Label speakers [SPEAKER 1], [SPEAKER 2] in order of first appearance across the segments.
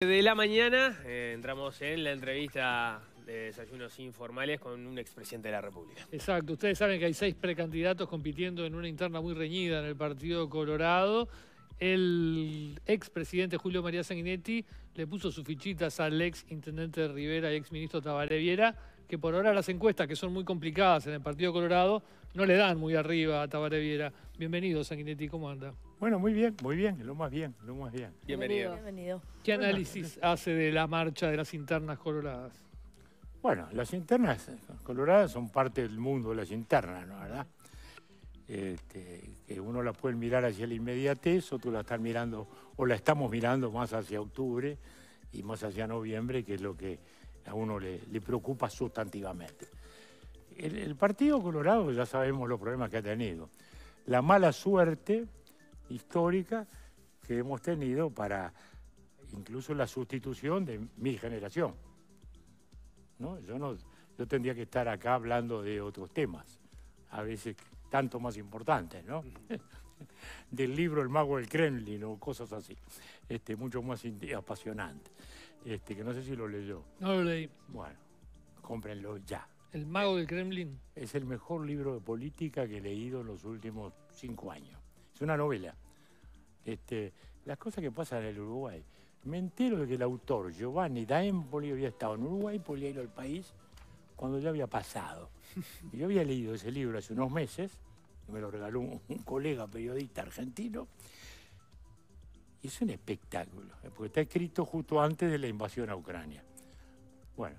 [SPEAKER 1] De la mañana eh, entramos en la entrevista de desayunos informales con un expresidente de la República.
[SPEAKER 2] Exacto, ustedes saben que hay seis precandidatos compitiendo en una interna muy reñida en el Partido Colorado. El expresidente Julio María Sanguinetti le puso sus fichitas al ex intendente Rivera y ex ministro Tabaré Viera, que por ahora las encuestas, que son muy complicadas en el Partido Colorado, no le dan muy arriba a Tabaré Viera. Bienvenido, Sanguinetti, ¿cómo anda?
[SPEAKER 3] Bueno, muy bien, muy bien, lo más bien, lo más bien.
[SPEAKER 1] Bienvenido.
[SPEAKER 4] Bienvenido.
[SPEAKER 2] ¿Qué análisis hace de la marcha de las internas coloradas?
[SPEAKER 3] Bueno, las internas coloradas son parte del mundo de las internas, ¿no? ¿verdad? Este, que uno la puede mirar hacia la inmediatez, otro la están mirando, o la estamos mirando más hacia octubre y más hacia noviembre, que es lo que a uno le, le preocupa sustantivamente. El, el Partido Colorado ya sabemos los problemas que ha tenido. La mala suerte histórica que hemos tenido para incluso la sustitución de mi generación. ¿no? Yo, no, yo tendría que estar acá hablando de otros temas, a veces tanto más importantes, ¿no? del libro El mago del Kremlin o cosas así, este, mucho más apasionante, este, que no sé si lo leyó.
[SPEAKER 2] No lo leí.
[SPEAKER 3] Bueno, cómprenlo ya.
[SPEAKER 2] El mago del Kremlin.
[SPEAKER 3] Es el mejor libro de política que he leído en los últimos cinco años. Es una novela. Este, las cosas que pasan en el Uruguay. Me entero de que el autor, Giovanni Daempoli, había estado en Uruguay, podía ir al país cuando ya había pasado. Y yo había leído ese libro hace unos meses, que me lo regaló un, un colega periodista argentino, y es un espectáculo, porque está escrito justo antes de la invasión a Ucrania. Bueno,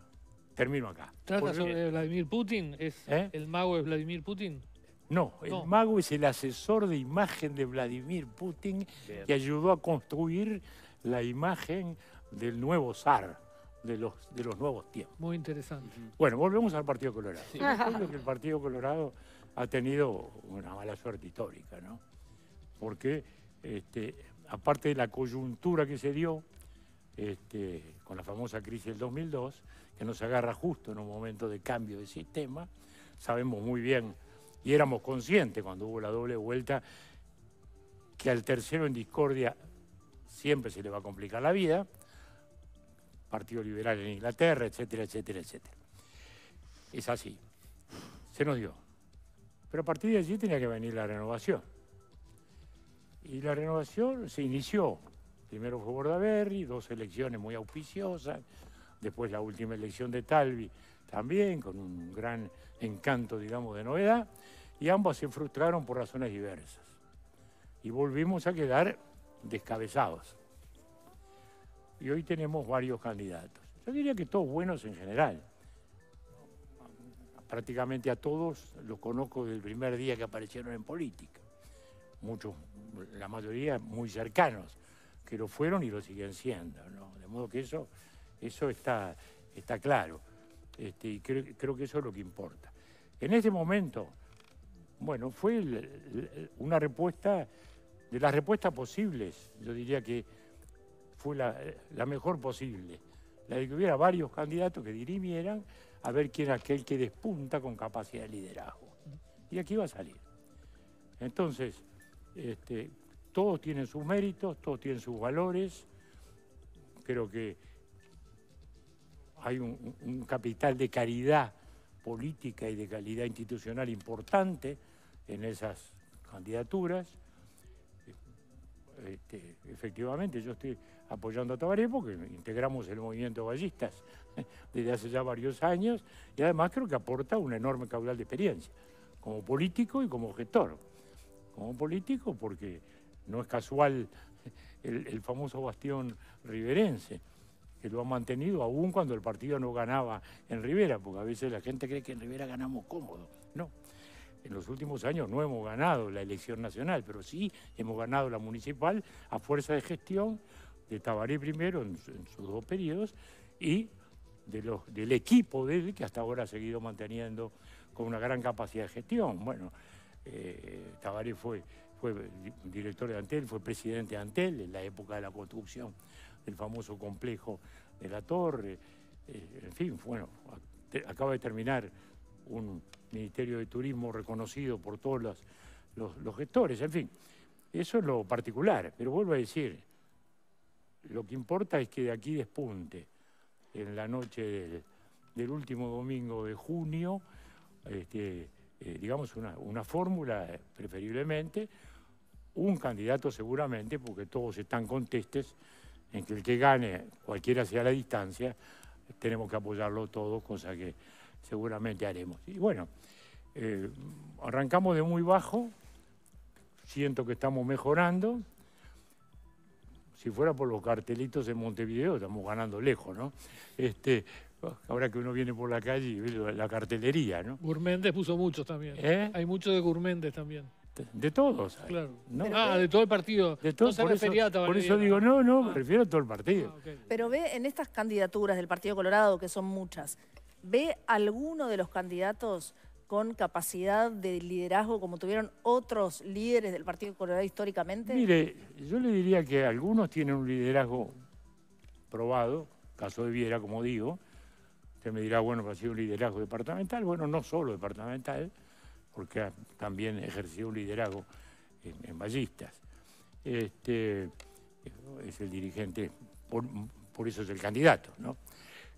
[SPEAKER 3] termino acá.
[SPEAKER 2] ¿Trata sobre Vladimir Putin? ¿Es
[SPEAKER 3] ¿Eh?
[SPEAKER 2] el mago de Vladimir Putin?
[SPEAKER 3] No, el
[SPEAKER 2] No.
[SPEAKER 3] mago es el asesor de imagen de Vladimir Putin
[SPEAKER 1] Bien.
[SPEAKER 3] que ayudó a construir la imagen del nuevo zar, de los, de los nuevos tiempos.
[SPEAKER 2] Muy interesante.
[SPEAKER 3] Bueno, volvemos al Partido Colorado. Yo creo que el Partido Colorado ha tenido una mala suerte histórica, ¿no? Porque, este, aparte de la coyuntura que se dio este, con la famosa crisis del 2002, que nos agarra justo en un momento de cambio de sistema, sabemos muy bien y éramos conscientes cuando hubo la doble vuelta que al tercero en discordia siempre se le va a complicar la vida, Partido Liberal en Inglaterra, etcétera, etcétera, etcétera. Es así. Se nos dio. Pero a partir de allí tenía que venir la renovación. Y la renovación se inició. Primero fue Bordaberry, dos elecciones muy auspiciosas, después la última elección de Talvi también, con un gran encanto, digamos, de novedad, y ambas se frustraron por razones diversas. Y volvimos a quedar descabezados. Y hoy tenemos varios candidatos. Yo diría que todos buenos en general. Prácticamente a todos los conozco desde el primer día que aparecieron en política. Muchos, la mayoría muy cercanos, que lo fueron y lo siguen siendo. ¿no? De modo que eso, eso está, está claro. Este, y creo, creo que eso es lo que importa. En este momento, bueno, fue una respuesta, de las respuestas posibles, yo diría que fue la, la mejor posible. La de que hubiera varios candidatos que dirimieran a ver quién es aquel que despunta con capacidad de liderazgo. Y aquí va a salir. Entonces, este, todos tienen sus méritos, todos tienen sus valores. Creo que hay un, capital de caridad política y de calidad institucional importante en esas candidaturas. Este, efectivamente, yo estoy apoyando a Tabaré porque integramos el movimiento ballistas desde hace ya varios años y además creo que aporta un enorme caudal de experiencia como político y como gestor. Como político porque no es casual el, el famoso bastión riverense, que lo ha mantenido aún cuando el partido no ganaba en Rivera, porque a veces la gente cree que en Rivera ganamos cómodo. No, en los últimos años no hemos ganado la elección nacional, pero sí hemos ganado la municipal a fuerza de gestión de Tabaré primero en, su- en sus dos periodos y de los, del equipo de él que hasta ahora ha seguido manteniendo con una gran capacidad de gestión. Bueno, eh, Tabaré fue, fue di- director de Antel, fue presidente de Antel en la época de la construcción del famoso complejo de la torre. eh, en fin, bueno, acaba de terminar un Ministerio de Turismo reconocido por todos los, los- los gestores, en fin. Eso es lo particular, pero vuelvo a decir, lo que importa es que de aquí despunte, en la noche del, último domingo de junio, este, eh, digamos, una, una fórmula preferiblemente, un candidato seguramente, porque todos están contestes en que el que gane, cualquiera sea la distancia, tenemos que apoyarlo todos, cosa que seguramente haremos. Y bueno, eh, arrancamos de muy bajo, siento que estamos mejorando. Si fuera por los cartelitos en Montevideo, estamos ganando lejos, ¿no? Este, ahora que uno viene por la calle y ve la cartelería, ¿no?
[SPEAKER 2] Gourméndez puso muchos también. ¿Eh? Hay muchos de Gourméndez también.
[SPEAKER 3] De, todos.
[SPEAKER 2] Claro. Ah, de todo el partido.
[SPEAKER 3] De todos. por, eso, digo, no, no, prefiero todo el partido.
[SPEAKER 4] Ah, Pero ve en estas candidaturas del Partido Colorado, que son muchas, ¿ve alguno de los candidatos con capacidad de liderazgo como tuvieron otros líderes del Partido Colorado históricamente?
[SPEAKER 3] Mire, yo le diría que algunos tienen un liderazgo probado, caso de Viera, como digo. Usted me dirá, bueno, ha sido un liderazgo departamental. Bueno, no solo departamental, porque también ejerció un liderazgo en, ballistas. Este, es el dirigente, por, eso es el candidato, ¿no?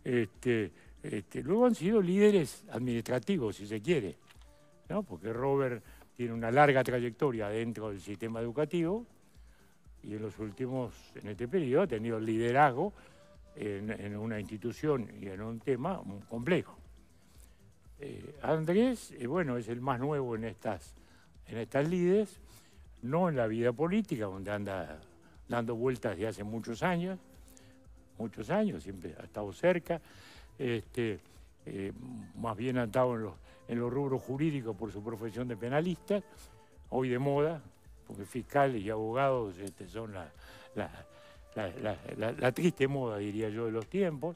[SPEAKER 3] Este, este, luego han sido líderes administrativos, si se quiere, ¿no? porque Robert tiene una larga trayectoria dentro del sistema educativo y en los últimos, en este periodo, ha tenido liderazgo en, una institución y en un tema complejo. Eh, Andrés, eh, bueno, es el más nuevo en estas, en estas lides, no en la vida política, donde anda dando vueltas desde hace muchos años, muchos años, siempre ha estado cerca, este, eh, más bien ha estado en los, en los rubros jurídicos por su profesión de penalista, hoy de moda, porque fiscales y abogados este, son la, la, triste moda, diría yo, de los tiempos.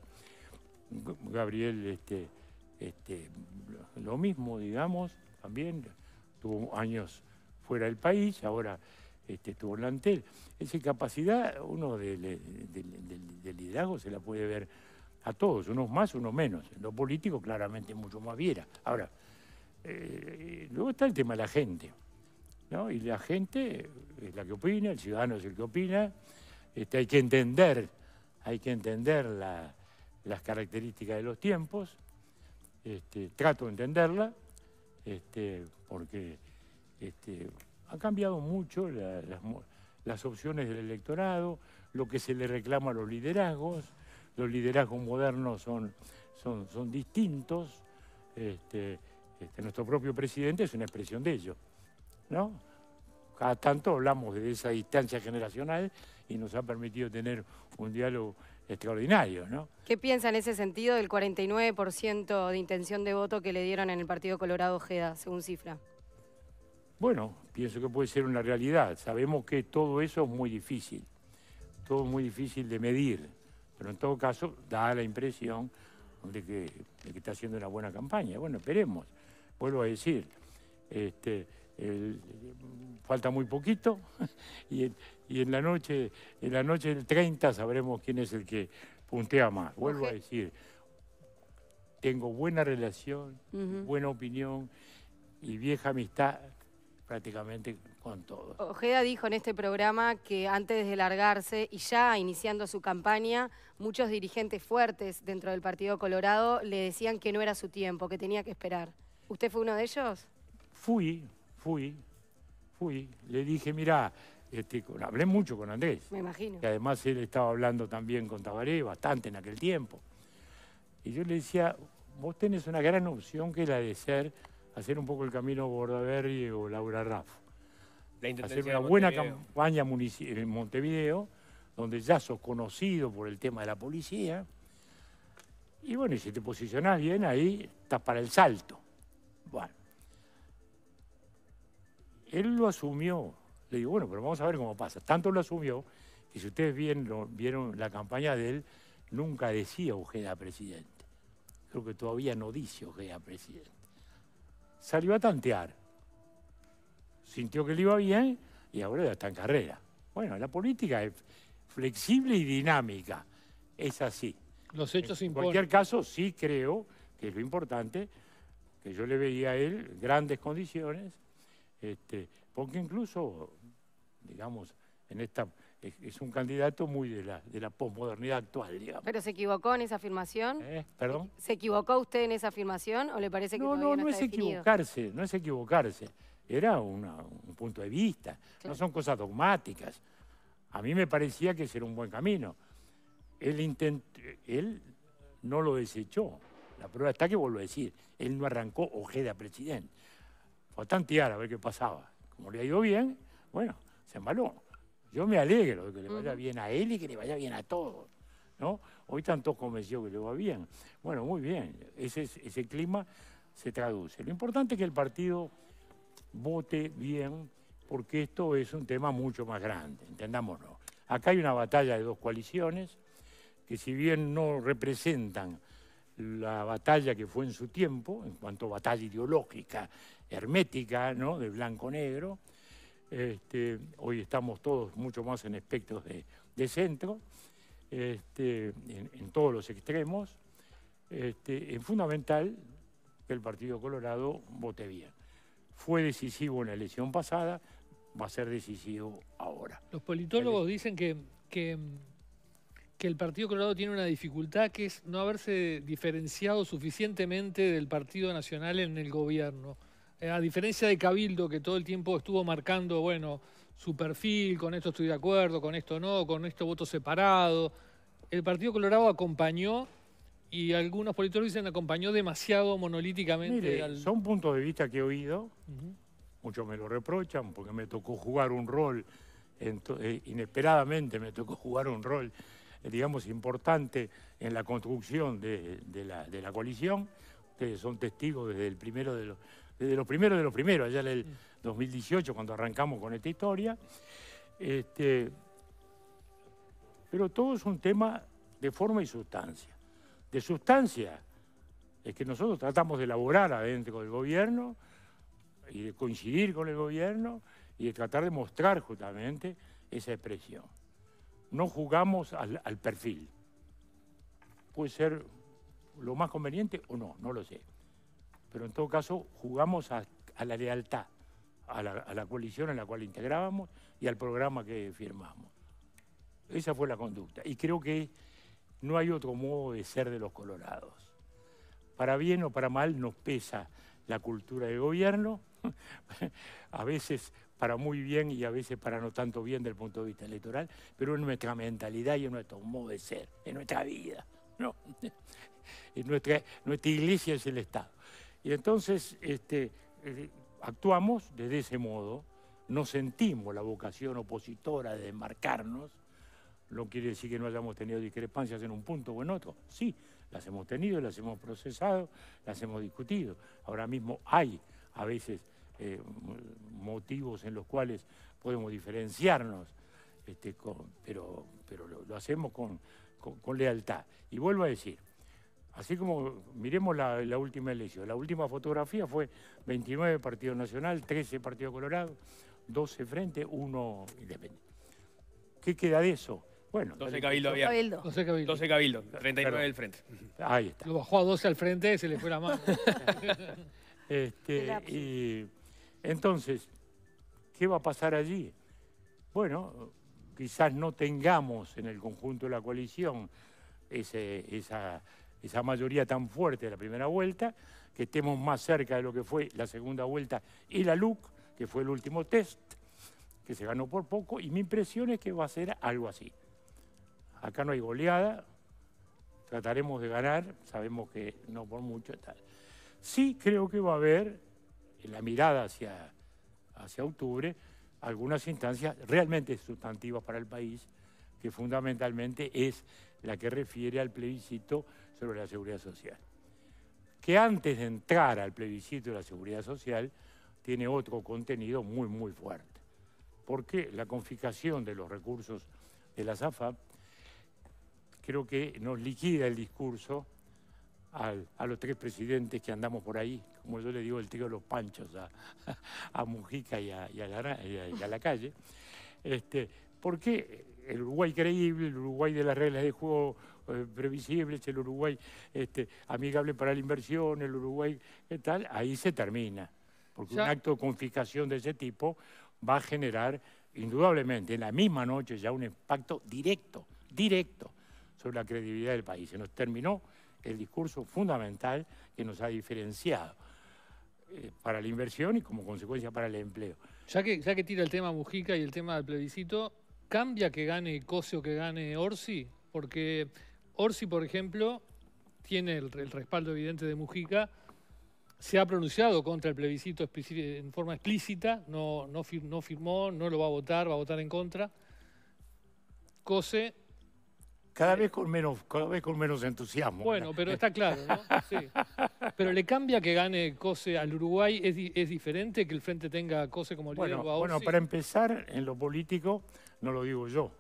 [SPEAKER 3] Gabriel, este, este, lo mismo, digamos, también tuvo años fuera del país, ahora este, estuvo en la Antel. Esa capacidad, uno del de, liderazgo se la puede ver a todos, unos más, unos menos. En lo político claramente mucho más viera. Ahora, eh, luego está el tema de la gente, ¿no? Y la gente es la que opina, el ciudadano es el que opina, este, hay que entender, hay que entender las características de los tiempos, este, trato de entenderla, este, porque este, ha cambiado mucho las opciones del electorado, lo que se le reclama a los liderazgos, los liderazgos modernos son, son, son distintos. Nuestro propio presidente es una expresión de ello. ¿no? Cada tanto hablamos de esa distancia generacional y nos ha permitido tener un diálogo extraordinario. ¿no?
[SPEAKER 4] ¿Qué piensa en ese sentido del 49% de intención de voto que le dieron en el Partido Colorado Ojeda, según cifra?
[SPEAKER 3] Bueno, pienso que puede ser una realidad. Sabemos que todo eso es muy difícil, todo es muy difícil de medir. Pero en todo caso da la impresión de que, está haciendo una buena campaña. Bueno, esperemos. Vuelvo a decir, este, falta muy poquito y, en la noche en la noche del 30 sabremos quién es el que puntea más. Vuelvo a decir, tengo buena relación, buena opinión y vieja amistad prácticamente con todo.
[SPEAKER 4] Ojeda dijo en este programa que antes de largarse y ya iniciando su campaña, muchos dirigentes fuertes dentro del Partido Colorado le decían que no era su tiempo, que tenía que esperar. ¿Usted fue uno de ellos?
[SPEAKER 3] Fui, fui, fui. Le dije, mira, este, hablé mucho con Andrés.
[SPEAKER 4] Me imagino.
[SPEAKER 3] Que además él estaba hablando también con Tabaré, bastante en aquel tiempo. Y yo le decía, vos tenés una gran opción que es la de ser hacer un poco el camino Bordaberry o Laura Raff. hacer una buena campaña en Montevideo, donde ya sos conocido por el tema de la policía. Y bueno, y si te posicionás bien ahí, estás para el salto. Bueno. Él lo asumió. Le digo, bueno, pero vamos a ver cómo pasa. Tanto lo asumió que si ustedes vieron, vieron la campaña de él, nunca decía Ojeda presidente. Creo que todavía no dice Ojeda presidente salió a tantear. Sintió que le iba bien y ahora ya está en carrera. Bueno, la política es flexible y dinámica. Es así.
[SPEAKER 2] Los hechos
[SPEAKER 3] En
[SPEAKER 2] imponen.
[SPEAKER 3] cualquier caso, sí creo que es lo importante, que yo le veía a él grandes condiciones, este, porque incluso, digamos, en esta, es, un candidato muy de la, de la posmodernidad actual, digamos.
[SPEAKER 4] ¿Pero se equivocó en esa afirmación?
[SPEAKER 3] ¿Eh? ¿Perdón?
[SPEAKER 4] ¿Se equivocó usted en esa afirmación o le parece que
[SPEAKER 3] no,
[SPEAKER 4] todavía
[SPEAKER 3] no,
[SPEAKER 4] no,
[SPEAKER 3] no
[SPEAKER 4] está
[SPEAKER 3] es
[SPEAKER 4] definido?
[SPEAKER 3] equivocarse, no es equivocarse. Era una- un punto de vista, no son cosas dogmáticas. A mí me parecía que ese era un buen camino. Él, intent- él no lo desechó. La prueba está que vuelvo a decir, él no arrancó Ojeda presidente. A tantear a ver qué pasaba. Como le ha ido bien, bueno, se embaló. Yo me alegro de que le vaya bien a él y que le vaya bien a todos. ¿no? Hoy están todos convencidos que le va bien. Bueno, muy bien. Ese, es- ese clima se traduce. Lo importante es que el partido vote bien, porque esto es un tema mucho más grande, entendámonos. Acá hay una batalla de dos coaliciones que si bien no representan la batalla que fue en su tiempo, en cuanto a batalla ideológica, hermética, ¿no? de blanco-negro, este, hoy estamos todos mucho más en espectros de, de centro, este, en, en todos los extremos. Este, es fundamental que el Partido Colorado vote bien. Fue decisivo en la elección pasada, va a ser decisivo ahora.
[SPEAKER 2] Los politólogos dicen que, que, que el Partido Colorado tiene una dificultad que es no haberse diferenciado suficientemente del Partido Nacional en el gobierno. Eh, a diferencia de Cabildo, que todo el tiempo estuvo marcando, bueno, su perfil, con esto estoy de acuerdo, con esto no, con esto voto separado. El Partido Colorado acompañó y algunos politólogos dicen acompañó demasiado monolíticamente
[SPEAKER 3] Mire,
[SPEAKER 2] al...
[SPEAKER 3] son puntos de vista que he oído, muchos me lo reprochan porque me tocó jugar un rol, eh, inesperadamente me tocó jugar un rol, eh, digamos, importante en la construcción de, de la, de la coalición. Ustedes son testigos desde, el primero de los, desde los primeros de los primeros, allá en el 2018, cuando arrancamos con esta historia. Este, pero todo es un tema de forma y sustancia. De sustancia es que nosotros tratamos de elaborar adentro del gobierno y de coincidir con el gobierno y de tratar de mostrar justamente esa expresión. No jugamos al, al perfil. Puede ser lo más conveniente o no, no lo sé. Pero en todo caso jugamos a, la lealtad, a la, coalición en la cual integrábamos y al programa que firmamos. Esa fue la conducta. Y creo que no hay otro modo de ser de los colorados. Para bien o para mal nos pesa la cultura de gobierno, a veces para muy bien y a veces para no tanto bien del punto de vista electoral, pero en nuestra mentalidad y en nuestro modo de ser, en nuestra vida. ¿no? Nuestra iglesia es el Estado. Y entonces este, eh, actuamos desde ese modo, no sentimos la vocación opositora de marcarnos, no quiere decir que no hayamos tenido discrepancias en un punto o en otro. Sí, las hemos tenido, las hemos procesado, las hemos discutido. Ahora mismo hay a veces eh, motivos en los cuales podemos diferenciarnos, este, pero, pero lo, hacemos con- con lealtad. Y vuelvo a decir, así como miremos la, la última elección, la última fotografía fue 29 Partido Nacional, 13 Partido Colorado, 12 Frente, 1 Independiente. ¿Qué queda de eso? Bueno,
[SPEAKER 1] 12
[SPEAKER 3] la
[SPEAKER 1] cabildo
[SPEAKER 2] vi.
[SPEAKER 1] 12 cabildo, 39
[SPEAKER 3] Perdón.
[SPEAKER 1] del frente.
[SPEAKER 3] Ahí está.
[SPEAKER 2] Lo bajó a 12 al frente, se le fue la mano.
[SPEAKER 3] Este, y entonces, ¿qué va a pasar allí? Bueno, quizás no tengamos en el conjunto de la coalición ese- esa, esa mayoría tan fuerte de la primera vuelta, que estemos más cerca de lo que fue la segunda vuelta y la LUC, que fue el último test, que se ganó por poco, y mi impresión es que va a ser algo así. Acá no hay goleada, trataremos de ganar, sabemos que no por mucho tal. Sí creo que va a haber, en la mirada hacia, hacia octubre, algunas instancias realmente sustantivas para el país, que fundamentalmente es la que refiere al plebiscito sobre la seguridad social. Que antes de entrar al plebiscito de la seguridad social, tiene otro contenido muy, muy fuerte. Porque la confiscación de los recursos de la SAFAP creo que nos liquida el discurso a los tres presidentes que andamos por ahí, como yo le digo el tío de los panchos a, Mujica y a, la, y a- la calle, este, porque el Uruguay creíble, el Uruguay de las reglas de juego previsibles, el Uruguay este, amigable para la inversión, el Uruguay ¿qué tal, ahí se termina, porque
[SPEAKER 2] Ya.
[SPEAKER 3] un acto de confiscación de ese tipo va a generar indudablemente en la misma noche ya un impacto directo, directo sobre la credibilidad del país. Se nos terminó el discurso fundamental que nos ha diferenciado eh, para la inversión y como consecuencia para el empleo.
[SPEAKER 2] Ya que, ya que tira el tema Mujica y el tema del plebiscito, ¿cambia que gane Cose o que gane Orsi? Porque Orsi, por ejemplo, tiene el, el respaldo evidente de Mujica, se ha pronunciado contra el plebiscito en forma explícita, no, no, no firmó, no lo va a votar, va a votar en contra. Cose
[SPEAKER 3] cada vez con menos, cada vez con menos entusiasmo.
[SPEAKER 2] Bueno, pero está claro, ¿no? Sí. Pero le cambia que gane COSE al Uruguay, ¿es, diferente que el Frente tenga COSE como líder
[SPEAKER 3] bueno, Bueno, para empezar, en lo político, no lo digo yo.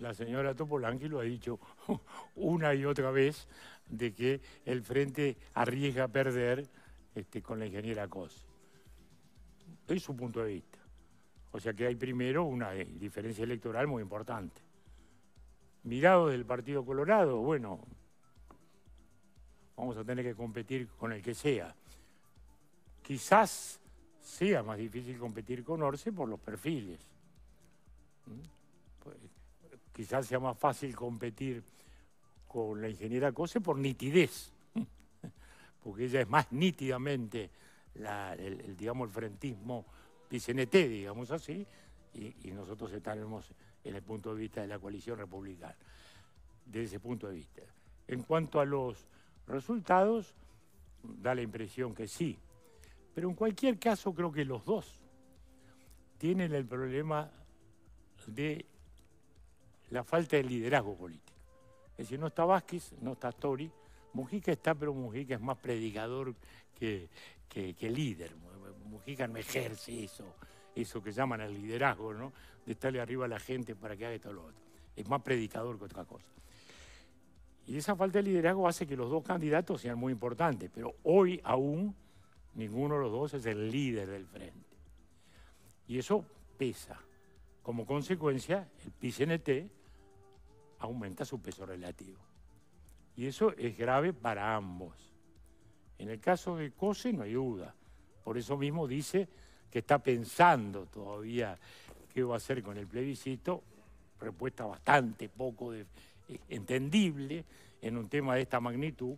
[SPEAKER 3] La señora Topolanqui lo ha dicho una y otra vez de que el Frente arriesga a perder este, con la ingeniera COSE. Es su punto de vista. O sea que hay primero una diferencia electoral muy importante mirado del Partido Colorado, bueno, vamos a tener que competir con el que sea. Quizás sea más difícil competir con Orce por los perfiles. Quizás sea más fácil competir con la ingeniera Cose por nitidez, porque ella es más nítidamente el, digamos, el frentismo PCNT, digamos así, y, y nosotros estaremos en el punto de vista de la coalición republicana, desde ese punto de vista. En cuanto a los resultados, da la impresión que sí, pero en cualquier caso creo que los dos tienen el problema de la falta de liderazgo político. Es decir, no está Vázquez, no está Tori, Mujica está, pero Mujica es más predicador que, que líder. Mujica no ejerce eso, eso que llaman el liderazgo, ¿no? de estarle arriba a la gente para que haga esto lo otro. Es más predicador que otra cosa. Y esa falta de liderazgo hace que los dos candidatos sean muy importantes, pero hoy aún ninguno de los dos es el líder del frente. Y eso pesa. Como consecuencia, el PCNT aumenta su peso relativo. Y eso es grave para ambos. En el caso de COSE no hay duda. Por eso mismo dice que está pensando todavía qué va a hacer con el plebiscito, respuesta bastante poco eh, entendible en un tema de esta magnitud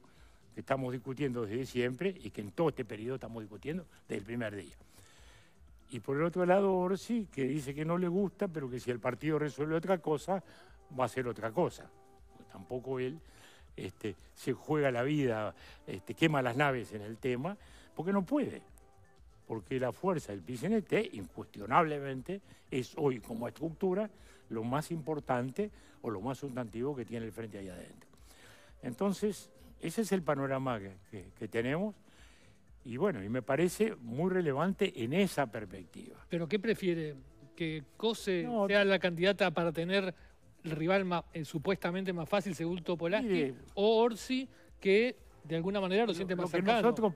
[SPEAKER 3] que estamos discutiendo desde siempre y que en todo este periodo estamos discutiendo desde el primer día. Y por el otro lado, Orsi, que dice que no le gusta, pero que si el partido resuelve otra cosa, va a ser otra cosa. tampoco él este, se juega la vida, este, quema las naves en el tema, porque no puede porque la fuerza del PCNT, incuestionablemente, es hoy como estructura lo más importante o lo más sustantivo que tiene el frente ahí adentro. Entonces, ese es el panorama que, tenemos y bueno, y me parece muy relevante en esa perspectiva.
[SPEAKER 2] ¿Pero qué prefiere? ¿Que COSE sea la candidata para tener el rival eh, supuestamente más fácil según Topolaski o Orsi que de alguna manera lo, siente más
[SPEAKER 3] lo que nosotros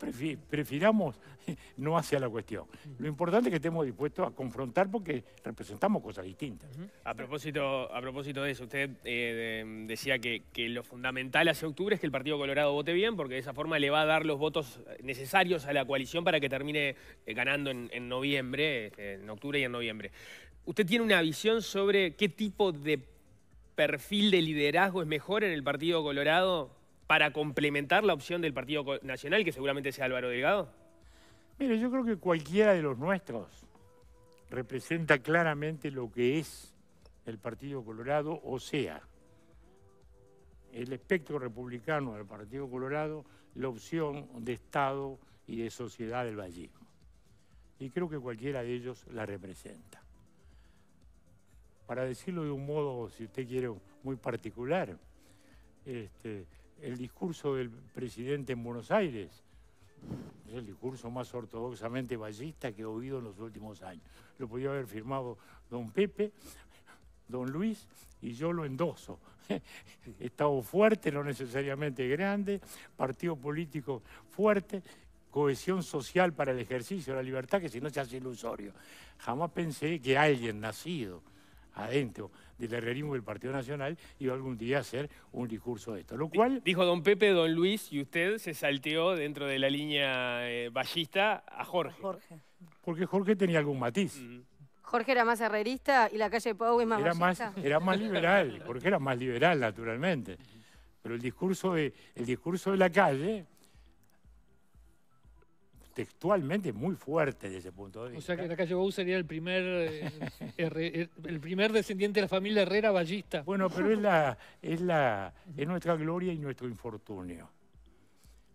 [SPEAKER 3] prefiramos no hacia la cuestión. Lo importante es que estemos dispuestos a confrontar porque representamos cosas distintas.
[SPEAKER 1] A propósito, a propósito de eso, usted eh, decía que, lo fundamental hacia octubre es que el Partido Colorado vote bien porque de esa forma le va a dar los votos necesarios a la coalición para que termine eh, ganando en, noviembre, este, en octubre y en noviembre. ¿Usted tiene una visión sobre qué tipo de perfil de liderazgo es mejor en el Partido Colorado para complementar la opción del Partido Nacional, que seguramente sea Álvaro Delgado?
[SPEAKER 3] Mire, yo creo que cualquiera de los nuestros representa claramente lo que es el Partido Colorado, o sea, el espectro republicano del Partido Colorado, la opción de Estado y de sociedad del vallismo. Y creo que cualquiera de ellos la representa. Para decirlo de un modo, si usted quiere, muy particular, este, el discurso del presidente en Buenos Aires es el discurso más ortodoxamente ballista que he oído en los últimos años. Lo podía haber firmado don Pepe, don Luis, y yo lo endoso. Estado fuerte, no necesariamente grande, partido político fuerte, cohesión social para el ejercicio de la libertad, que si no se hace ilusorio. Jamás pensé que alguien nacido adentro del herrerismo del Partido Nacional iba algún día a hacer un discurso de esto. Lo cual...
[SPEAKER 1] Dijo don Pepe, don Luis, y usted se salteó dentro de la línea eh, ballista a Jorge.
[SPEAKER 3] Porque Jorge tenía algún matiz.
[SPEAKER 4] Jorge era más herrerista y la calle Pau es más
[SPEAKER 3] era más, era más liberal, porque era más liberal, naturalmente. Pero el discurso de, el discurso de la calle, textualmente, muy fuerte desde ese punto de
[SPEAKER 2] O
[SPEAKER 3] vista.
[SPEAKER 2] sea que la calle Bou sería el primer, eh, el primer descendiente de la familia Herrera ballista.
[SPEAKER 3] Bueno, pero es, la, es, la, es nuestra gloria y nuestro infortunio.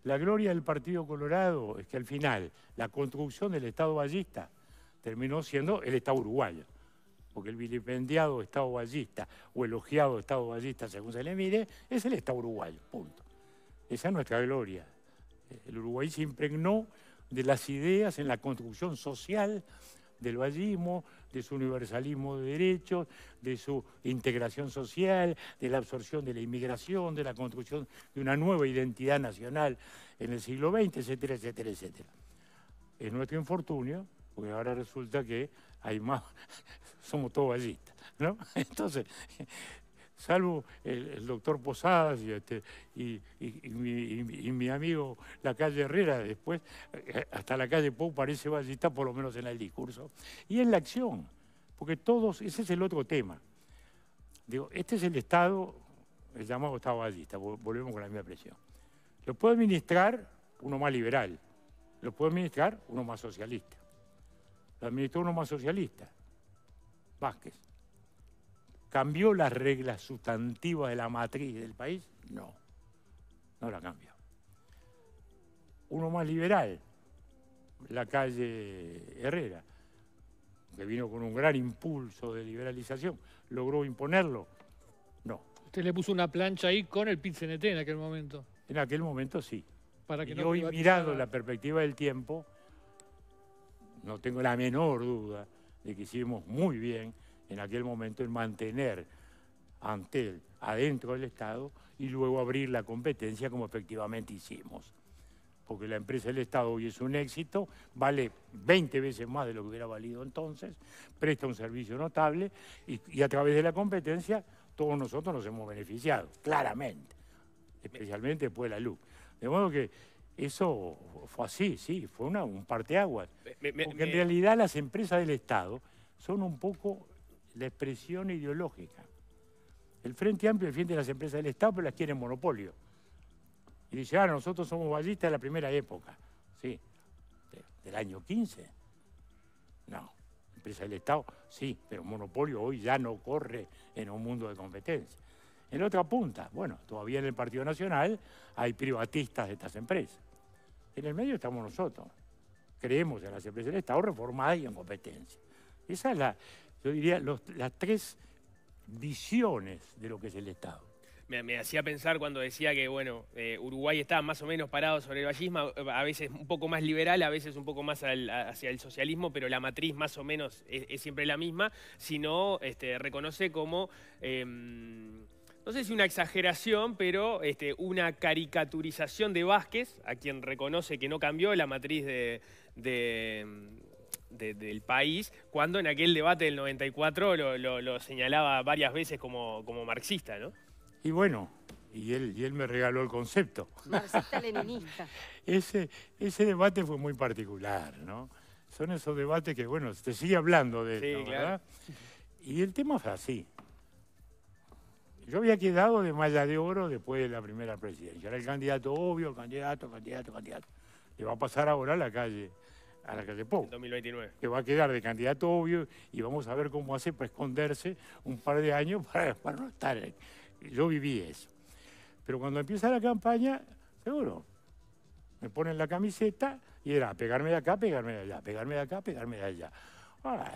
[SPEAKER 3] La gloria del Partido Colorado es que al final la construcción del Estado ballista terminó siendo el Estado uruguayo. Porque el vilipendiado Estado ballista o elogiado Estado ballista, según se le mire, es el Estado uruguayo, punto. Esa es nuestra gloria. El Uruguay se impregnó de las ideas en la construcción social del vallismo, de su universalismo de derechos, de su integración social, de la absorción de la inmigración, de la construcción de una nueva identidad nacional en el siglo XX, etcétera, etcétera, etcétera. Es nuestro infortunio, porque ahora resulta que hay más, somos todos ballistas, ¿no? Entonces, salvo el, doctor Posadas y, este, y, mi, amigo la calle Herrera, después eh, hasta la calle Pou parece ballista, por lo menos en el discurso, y en la acción, porque todos, ese es el otro tema. Digo, este es el Estado, el llamado Estado ballista, vol- volvemos con la misma presión. Lo puede administrar uno más liberal, lo puede administrar uno más socialista. Lo administró uno más socialista, Vázquez. ¿Cambió las reglas sustantivas de la matriz del país? No, no la cambió. Uno más liberal, la calle Herrera, que vino con un gran impulso de liberalización, ¿logró imponerlo? No.
[SPEAKER 2] Usted le puso una plancha ahí con el pit -CNT en aquel momento.
[SPEAKER 3] En aquel momento sí.
[SPEAKER 2] Para que
[SPEAKER 3] Y
[SPEAKER 2] no
[SPEAKER 3] hoy, mirado la perspectiva del tiempo, no tengo la menor duda de que hicimos muy bien en aquel momento en mantener Antel adentro del Estado y luego abrir la competencia como efectivamente hicimos. Porque la empresa del Estado hoy es un éxito, vale 20 veces más de lo que hubiera valido entonces, presta un servicio notable y, y a través de la competencia todos nosotros nos hemos beneficiado, claramente, especialmente después de la luz. De modo que eso fue así, sí, fue una, un parteaguas.
[SPEAKER 1] Me- me-
[SPEAKER 3] Porque en
[SPEAKER 1] me-
[SPEAKER 3] realidad las empresas del Estado son un poco la expresión ideológica. El Frente Amplio defiende las empresas del Estado, pero las quiere en monopolio. Y dice, ah, nosotros somos ballistas de la primera época. Sí, de- del año 15. No, empresa del Estado, sí, pero monopolio hoy ya no corre en un mundo de competencia. En la otra punta, bueno, todavía en el Partido Nacional hay privatistas de estas empresas. En el medio estamos nosotros. Creemos en las empresas del Estado reformadas y en competencia. Esa es la, yo diría, las tres visiones de lo que es el Estado.
[SPEAKER 1] Me, hacía pensar cuando decía que, bueno, eh, Uruguay estaba más o menos parado sobre el vallismo, a veces un poco más liberal, a veces un poco más hacia el socialismo, pero la matriz más o menos es, siempre la misma, sino este, reconoce como, eh, no sé si una exageración, pero este, una caricaturización de Vázquez, a quien reconoce que no cambió la matriz de, de- del país, cuando en aquel debate del 94 lo, lo- lo señalaba varias veces como, como marxista, ¿no?
[SPEAKER 3] Y bueno, y él, y él me regaló el concepto.
[SPEAKER 4] Marxista-leninista.
[SPEAKER 3] Ese, ese debate fue muy particular, ¿no? Son esos debates que, bueno, se sigue hablando de
[SPEAKER 1] Sí,
[SPEAKER 3] esto,
[SPEAKER 1] claro.
[SPEAKER 3] ¿verdad? Y el tema fue así. Yo había quedado de malla de oro después de la primera presidencia. Era el candidato obvio, candidato, candidato, candidato. Le va a pasar ahora a la calle, a la calle Pou,
[SPEAKER 1] En 2029.
[SPEAKER 3] que va a quedar de candidato obvio y vamos a ver cómo hace para esconderse un par de años para, para no estar. Yo viví eso. Pero cuando empieza la campaña, seguro, me ponen la camiseta y era pegarme de acá, pegarme de allá, pegarme de acá, pegarme de allá. Ah,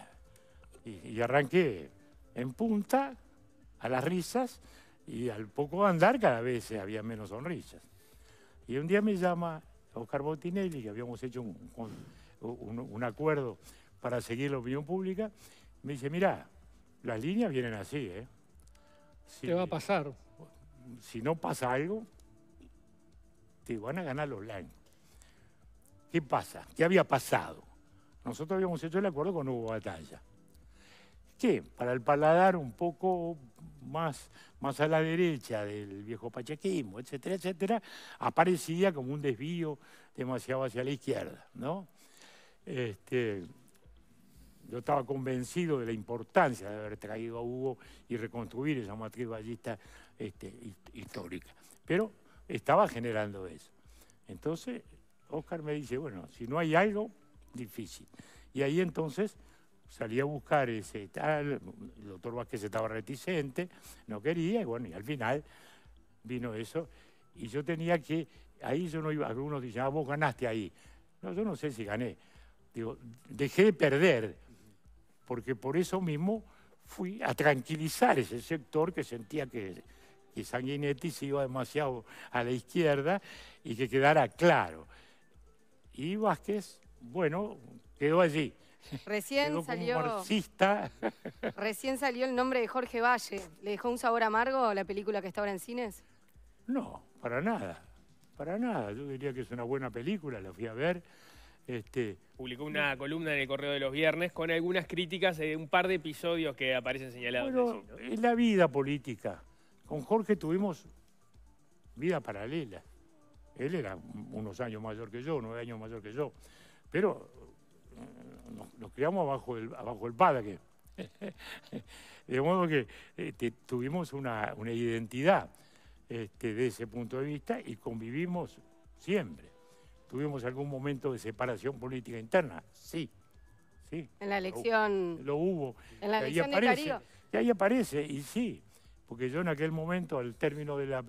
[SPEAKER 3] y, y arranqué en punta a las risas y al poco andar cada vez había menos sonrisas. Y un día me llama Oscar Botinelli, que habíamos hecho un, un- un- un acuerdo para seguir la opinión pública, me dice, mira, las líneas vienen así, ¿eh? Si-
[SPEAKER 2] ¿Qué va a pasar?
[SPEAKER 3] si no pasa algo, te van a ganar los blancos. ¿Qué pasa? ¿Qué había pasado? Nosotros habíamos hecho el acuerdo con Hugo Batalla. Que para el paladar un poco más, más a la derecha del viejo pachequismo, etcétera, etcétera, aparecía como un desvío demasiado hacia la izquierda, ¿no? Este, yo estaba convencido de la importancia de haber traído a Hugo y reconstruir esa matriz ballista este, histórica. Pero estaba generando eso. Entonces, Oscar me dice, bueno, si no hay algo, difícil. Y ahí entonces salí a buscar ese tal, el doctor Vázquez estaba reticente, no quería, y bueno, y al final vino eso, y yo tenía que, ahí yo no iba, algunos dicen, ah, vos ganaste ahí. No, yo no sé si gané. Digo, dejé de perder, porque por eso mismo fui a tranquilizar ese sector que sentía que, que Sanguinetti se iba demasiado a la izquierda y que quedara claro. Y Vázquez, bueno, quedó allí.
[SPEAKER 4] Recién salió. Recién salió el nombre de Jorge Valle. ¿Le dejó un sabor amargo la película que está ahora en cines?
[SPEAKER 3] No, para nada. Para nada. Yo diría que es una buena película, la fui a ver. Este,
[SPEAKER 1] Publicó una columna en el Correo de los Viernes con algunas críticas de un par de episodios que aparecen señalados.
[SPEAKER 3] Bueno, es la vida política. Con Jorge tuvimos vida paralela. Él era unos años mayor que yo, nueve años mayor que yo. Pero nos, criamos abajo del, abajo del padre. de modo que este, tuvimos una, identidad este, de ese punto de vista y convivimos siempre. ¿Tuvimos algún momento de separación política interna? Sí, sí.
[SPEAKER 4] En la elección...
[SPEAKER 3] Lo, hubo.
[SPEAKER 4] En la elección
[SPEAKER 3] de Carío. Y ahí aparece, y sí, porque yo en aquel momento, al término de la,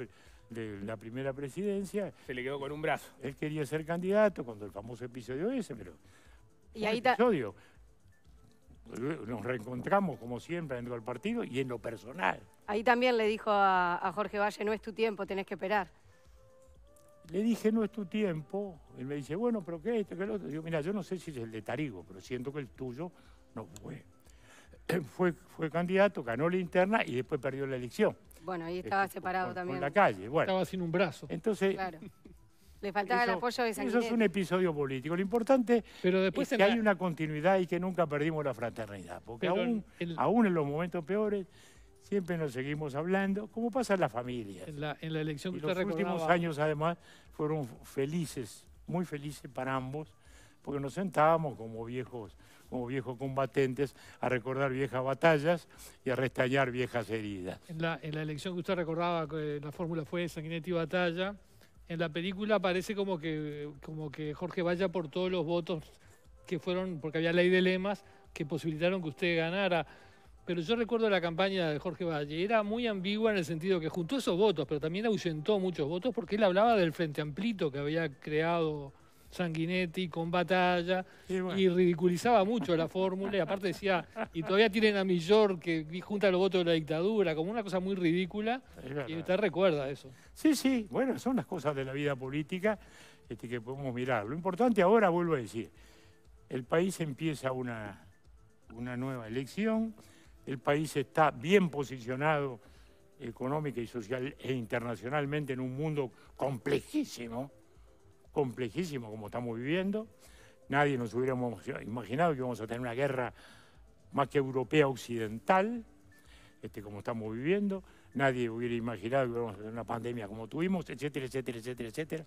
[SPEAKER 3] de la primera presidencia...
[SPEAKER 1] Se le quedó con un brazo.
[SPEAKER 3] Él quería ser candidato cuando el famoso episodio ese, pero
[SPEAKER 4] y ahí
[SPEAKER 3] episodio. Nos reencontramos como siempre dentro del partido y en lo personal.
[SPEAKER 4] Ahí también le dijo a, Jorge Valle, no es tu tiempo, tenés que esperar.
[SPEAKER 3] Le dije, no es tu tiempo. Él me dice, bueno, pero ¿qué esto, qué lo otro? Digo, mira, yo no sé si es el de Tarigo, pero siento que el tuyo no fue. Fue, fue candidato, ganó la interna y después perdió la elección.
[SPEAKER 4] Bueno, ahí estaba este, separado también.
[SPEAKER 3] En la calle, bueno.
[SPEAKER 2] Estaba sin un brazo.
[SPEAKER 3] Entonces, claro.
[SPEAKER 4] Le faltaba el apoyo de
[SPEAKER 3] Sanguinetti. Eso es un episodio político. Lo importante Pero después es que hay una continuidad y que nunca perdimos la fraternidad. Porque aún, aún en los momentos peores siempre nos seguimos hablando, como pasa en las familias.
[SPEAKER 2] En la, elección que
[SPEAKER 3] y los últimos años, además, fueron felices, muy felices para ambos, porque nos sentábamos como viejos, como viejos combatentes a recordar viejas batallas y a restallar viejas heridas.
[SPEAKER 2] En la, en la elección que usted recordaba, que la fórmula fue Sanguinetti Batalla, en la película parece como que, como que Jorge vaya por todos los votos que fueron, porque había ley de lemas, que posibilitaron que usted ganara. Pero yo recuerdo la campaña de Jorge Valle, era muy ambigua en el sentido que juntó esos votos, pero también ahuyentó muchos votos porque él hablaba del Frente Amplito que había creado Sanguinetti con batalla y, ridiculizaba mucho la fórmula y aparte decía, y todavía tienen a Millor que junta los votos de la dictadura, como una cosa muy ridícula y usted recuerda eso.
[SPEAKER 3] Sí, sí, bueno, son las cosas de la vida política este, que podemos mirar. Lo importante ahora, vuelvo a decir, el país empieza una, una nueva elección, el país está bien posicionado económica y social e internacionalmente en un mundo complejísimo, complejísimo como estamos viviendo. Nadie nos hubiéramos imaginado que íbamos a tener una guerra más que europea occidental, este, como estamos viviendo. Nadie hubiera imaginado que íbamos a tener una pandemia como tuvimos, etcétera, etcétera, etcétera, etcétera.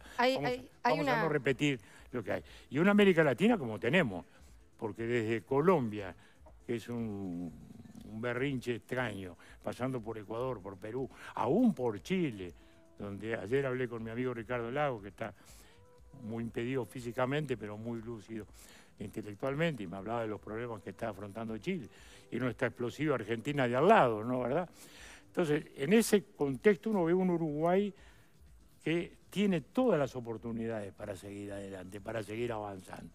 [SPEAKER 3] vamos, a no repetir lo que hay. Y una América Latina como tenemos, porque desde Colombia, que es un, un berrinche extraño, pasando por Ecuador, por Perú, aún por Chile, donde ayer hablé con mi amigo Ricardo Lago, que está muy impedido físicamente, pero muy lúcido intelectualmente, y me hablaba de los problemas que está afrontando Chile, y nuestra explosiva Argentina de al lado, ¿no? ¿Verdad? Entonces, en ese contexto uno ve un Uruguay que tiene todas las oportunidades para seguir adelante, para seguir avanzando,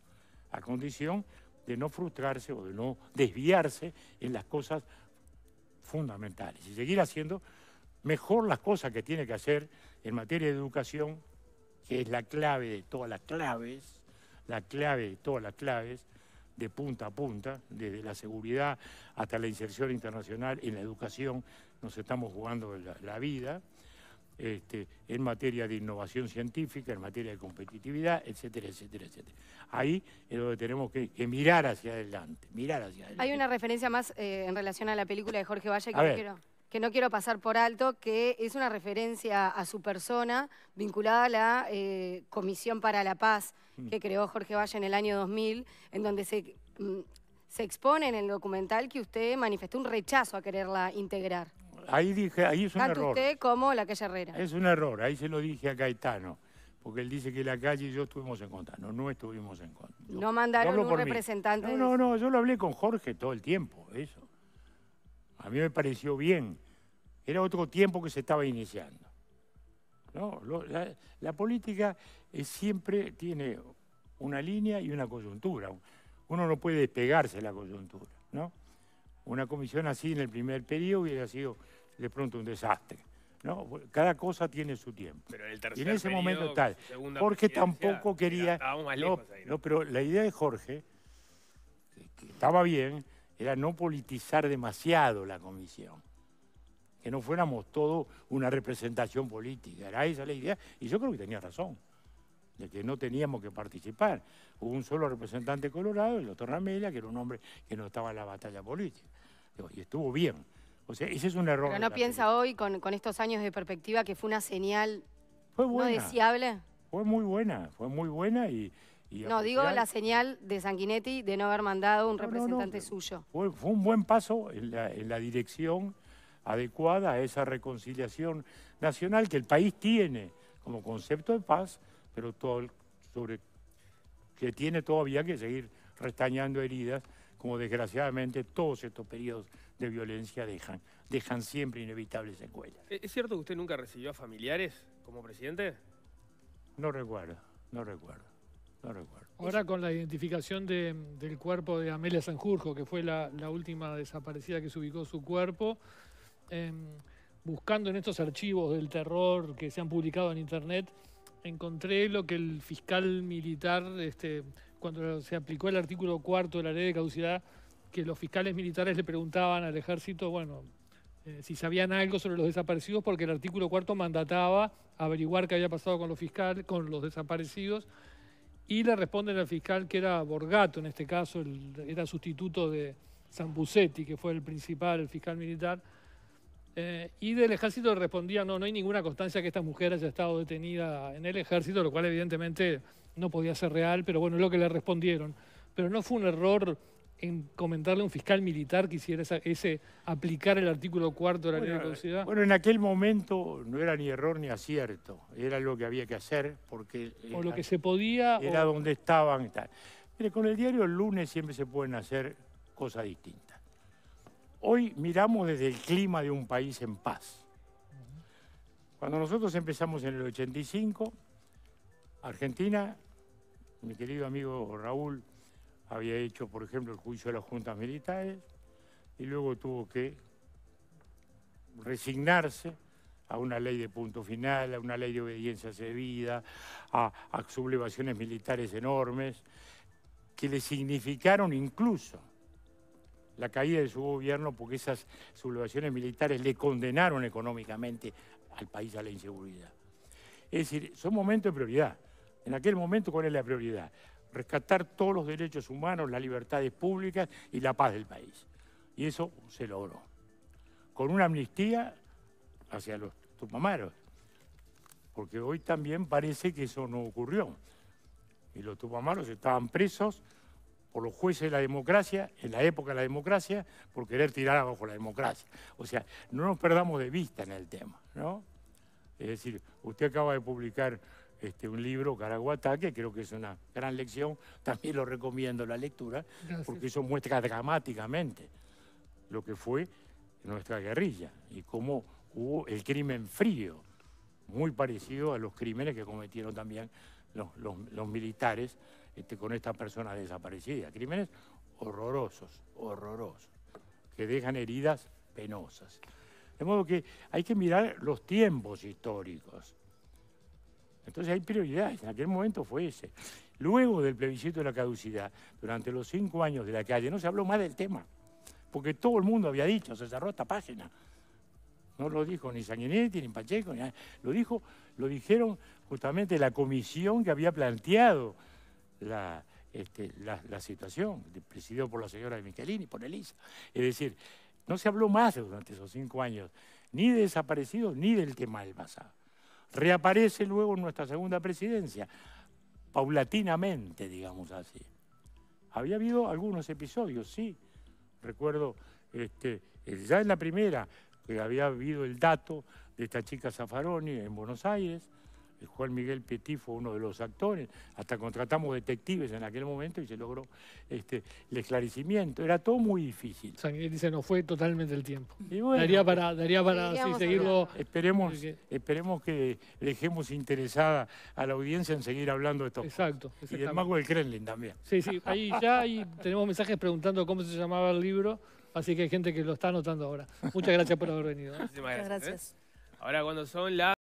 [SPEAKER 3] a condición de no frustrarse o de no desviarse en las cosas fundamentales y seguir haciendo mejor las cosas que tiene que hacer en materia de educación, que es la clave de todas las claves, la clave de todas las claves, de punta a punta, desde la seguridad hasta la inserción internacional en la educación, nos estamos jugando la, vida, este, en materia de innovación científica, en materia de competitividad, etcétera, etcétera, etcétera. Ahí es donde tenemos que, mirar hacia adelante, mirar hacia adelante.
[SPEAKER 4] Hay una referencia más eh, en relación a la película de Jorge Valle que quiero que no quiero pasar por alto, que es una referencia a su persona vinculada a la eh, Comisión para la Paz mm. que creó Jorge Valle en el año 2000, en donde se, mm, se expone en el documental que usted manifestó un rechazo a quererla integrar.
[SPEAKER 3] Ahí dije, ahí es un
[SPEAKER 4] Tanto
[SPEAKER 3] error.
[SPEAKER 4] usted como la calle Herrera.
[SPEAKER 3] Es un error, ahí se lo dije a Caetano, porque él dice que la calle y yo estuvimos en contra. No, no estuvimos en contra. Yo-
[SPEAKER 4] No mandaron un
[SPEAKER 3] mí.
[SPEAKER 4] representante
[SPEAKER 3] No, no, no, yo lo hablé con Jorge todo el tiempo, eso. A mí me pareció bien. Era otro tiempo que se estaba iniciando. No, Lo- la, la política es siempre tiene una línea y una coyuntura. Uno no puede despegarse de la coyuntura, ¿no? Una comisión así en el primer periodo hubiera sido de pronto un desastre. ¿no? Cada cosa tiene su tiempo.
[SPEAKER 1] Pero en el
[SPEAKER 3] Y
[SPEAKER 1] tercer
[SPEAKER 3] en ese
[SPEAKER 1] periodo,
[SPEAKER 3] momento tal. Jorge tampoco quería.
[SPEAKER 1] Estábamos más
[SPEAKER 3] no,
[SPEAKER 1] lejos ahí, ¿no?
[SPEAKER 3] no, pero la idea de Jorge, que, estaba bien, era no politizar demasiado la comisión. Que no fuéramos todo una representación política. Era esa la idea. Y yo creo que tenía razón, de que no teníamos que participar. Hubo un solo representante colorado, el doctor Ramela, que era un hombre que no estaba en la batalla política. Y estuvo bien. O sea, ese es un error.
[SPEAKER 4] Pero no piensa hoy, con, con estos años de perspectiva, que fue una señal
[SPEAKER 3] Fue
[SPEAKER 4] no
[SPEAKER 3] buena.
[SPEAKER 4] deseable.
[SPEAKER 3] Fue muy buena, fue muy buena y... y
[SPEAKER 4] No, digo la señal de Sanguinetti de no haber mandado un
[SPEAKER 3] No, no, no,
[SPEAKER 4] representante suyo.
[SPEAKER 3] Fue, fue un buen paso en la, en la dirección adecuada a esa reconciliación nacional que el país tiene como concepto de paz, pero todo sobre que tiene todavía que seguir restañando heridas, como desgraciadamente todos estos periodos de violencia dejan, dejan siempre inevitables secuelas.
[SPEAKER 1] ¿Es cierto que usted nunca recibió a familiares como presidente?
[SPEAKER 3] No recuerdo, no recuerdo, no recuerdo.
[SPEAKER 2] Ahora con la identificación de- del cuerpo de Amelia Sanjurjo, que fue la, la última desaparecida que se ubicó su cuerpo, em, buscando en estos archivos del terror que se han publicado en internet, encontré lo que el fiscal militar, este, cuando se aplicó el artículo cuarto de la ley de caducidad, que los fiscales militares le preguntaban al ejército, bueno, eh, si sabían algo sobre los desaparecidos, porque el artículo cuarto mandataba averiguar qué había pasado con los fiscales, con los desaparecidos, y le responden al fiscal que era Borgato, en este caso, el- era sustituto de Zambucetti, que fue el principal fiscal militar. Eh, y del ejército le respondía, no, no hay ninguna constancia que esta mujer haya estado detenida en el ejército, lo cual evidentemente no podía ser real, pero bueno, es lo que le respondieron. Pero no fue un error en comentarle a un fiscal militar que hiciera esa- ese aplicar el artículo cuarto de la ley de caducidad.
[SPEAKER 3] bueno, en aquel momento no era ni error ni acierto, era lo que había que hacer, porque
[SPEAKER 2] o lo
[SPEAKER 3] eh,
[SPEAKER 2] que se podía...
[SPEAKER 3] era
[SPEAKER 2] o-
[SPEAKER 3] donde estaban y tal. Mire, con el diario el lunes siempre se pueden hacer cosas distintas. Hoy miramos desde el clima de un país en paz. Cuando nosotros empezamos en el 85, Argentina, mi querido amigo Raúl había hecho, por ejemplo, el juicio de las juntas militares y luego tuvo que resignarse a una ley de punto final, a una ley de obediencia debida, a, a sublevaciones militares enormes, que le significaron incluso la caída de su gobierno porque esas sublevaciones militares le condenaron económicamente al país a la inseguridad. Es decir, son momentos de prioridad. En aquel momento, ¿cuál es la prioridad? Rescatar todos los derechos humanos, las libertades públicas y la paz del país. Y eso se logró. Con una amnistía hacia los tupamaros. Porque hoy también parece que eso no ocurrió. Y los tupamaros estaban presos por los jueces de la democracia, en la época de la democracia, por querer tirar abajo la democracia. O sea, no nos perdamos de vista en el tema, ¿no? Es decir, usted acaba de publicar este, un libro, Caraguatá, que creo que es una gran lección, también lo recomiendo la lectura,
[SPEAKER 2] Gracias.
[SPEAKER 3] porque eso muestra dramáticamente lo que fue nuestra guerrilla y cómo hubo el crimen frío, muy parecido a los crímenes que cometieron también los, los- los militares este, con estas personas desaparecidas. Crímenes horrorosos, horrorosos, que dejan heridas penosas. De modo que hay que mirar los tiempos históricos. Entonces hay prioridades, en aquel momento fue ese. Luego del plebiscito de la caducidad, durante los cinco años de la calle, no se habló más del tema, porque todo el mundo había dicho, se cerró esta página. No lo dijo ni Sanguinetti, ni Pacheco, ni. Lo, dijo, lo dijeron justamente la comisión que había planteado la, este, situación, de- presidido por la señora Michelini, por Elisa. Es decir, no se habló más durante esos cinco años, ni de desaparecidos, ni del tema del pasado. Reaparece luego en nuestra segunda presidencia, paulatinamente, digamos así. Había habido algunos episodios, sí. Recuerdo, este, ya en la primera, que había habido el dato de esta chica Zaffaroni en Buenos Aires, Juan Miguel Petit fue uno de los actores, hasta contratamos detectives en aquel momento y se logró este, el esclarecimiento. Era todo muy difícil.
[SPEAKER 2] Sanguinetti se nos fue totalmente el tiempo.
[SPEAKER 3] Y bueno,
[SPEAKER 2] daría para, daría para sí, seguirlo.
[SPEAKER 3] Esperemos,
[SPEAKER 2] Porque-
[SPEAKER 3] esperemos que dejemos interesada a la audiencia en seguir hablando de esto.
[SPEAKER 2] Exacto.
[SPEAKER 3] Y del mago del Kremlin también.
[SPEAKER 2] Sí, sí, ahí ya ahí tenemos mensajes preguntando cómo se llamaba el libro, así que hay gente que lo está anotando ahora. Muchas gracias por haber venido.
[SPEAKER 1] Muchísimas
[SPEAKER 5] Muchas
[SPEAKER 1] gracias. ¿eh?
[SPEAKER 5] gracias.
[SPEAKER 1] Ahora cuando son las